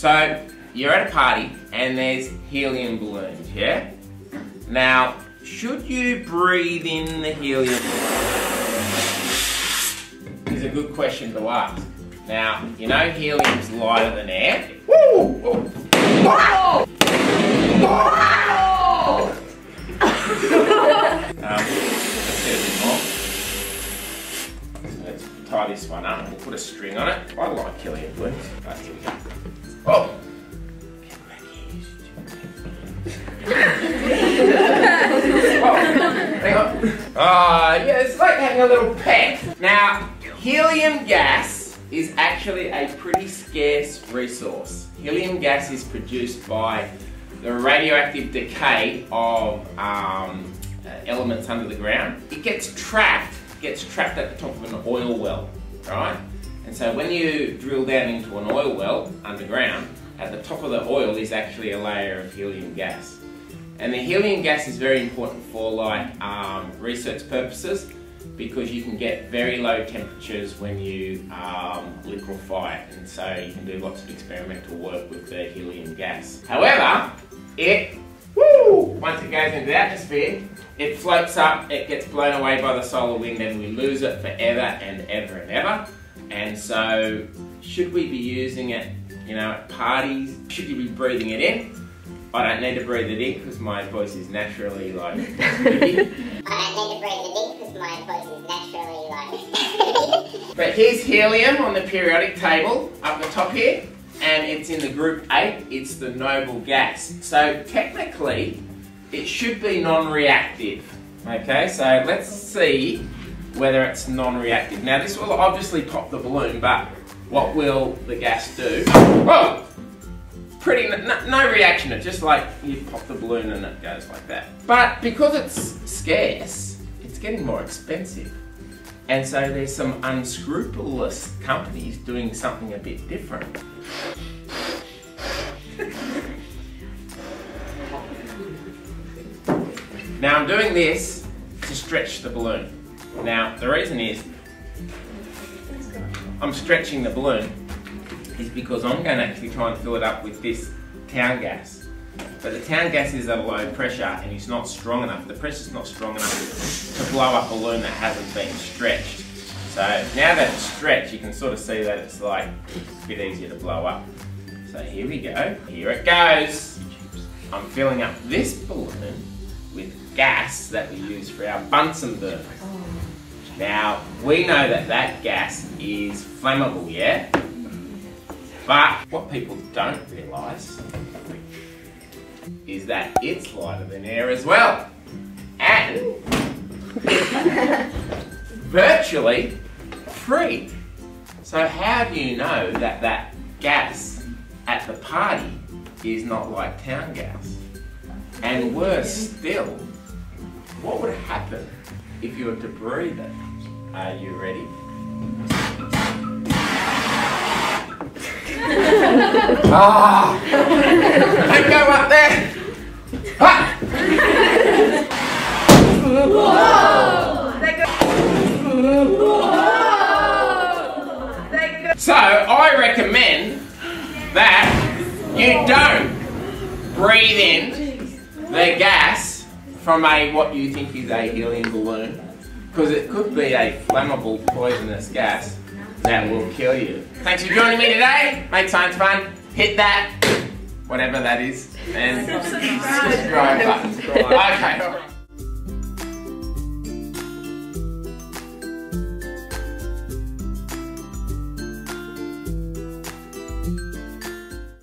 So you're at a party and there's helium balloons, yeah? Now, should you breathe in the helium? Is a good question to ask. Now, you know helium's lighter than air. Woo! Wow! Wow! um, let's get a bit more. So let's tie this one up. We'll put a string on it. I like helium balloons. Right, here we go. Oh! Ah, uh, yeah, it's like having a little pet. Now, helium gas is actually a pretty scarce resource. Helium gas is produced by the radioactive decay of um, uh, elements under the ground. It gets trapped, gets trapped at the top of an oil well, right? And so when you drill down into an oil well underground, at the top of the oil is actually a layer of helium gas. And the helium gas is very important for like um, research purposes because you can get very low temperatures when you um, liquefy it and so you can do lots of experimental work with the helium gas. However, it, woo, once it goes into the atmosphere, it floats up, it gets blown away by the solar wind and we lose it forever and ever and ever. And so, should we be using it, you know, at parties? Should you be breathing it in? I don't need to breathe it in because my voice is naturally like. I don't need to breathe it in because my voice is naturally like. but here's helium on the periodic table up the top here, and it's in the group 8, it's the noble gas. So technically, it should be non-reactive. Okay, so let's see whether it's non-reactive. Now this will obviously pop the balloon, but what will the gas do? Oh! pretty, no, no reaction, it's just like you pop the balloon and it goes like that. But because it's scarce, it's getting more expensive. And so there's some unscrupulous companies doing something a bit different. now I'm doing this to stretch the balloon. Now the reason is I'm stretching the balloon is because I'm going to actually try and fill it up with this town gas. But the town gas is at a low pressure and it's not strong enough. The pressure's not strong enough to blow up a balloon that hasn't been stretched. So now that it's stretched, you can sort of see that it's like a bit easier to blow up. So here we go. Here it goes. I'm filling up this balloon with gas that we use for our Bunsen burner. Now, we know that that gas is flammable, yeah? But what people don't realise is that it's lighter than air as well. And virtually free. So how do you know that that gas at the party is not like town gas? And worse still, what would happen if you were to breathe it? Are you ready? ah! Don't go up there! Ah! So I recommend that you don't breathe in the gas from a what you think is a helium balloon because it could be a flammable poisonous gas that will kill you. Thanks for joining me today. Make science fun. Hit that, whatever that is, and subscribe button. Okay.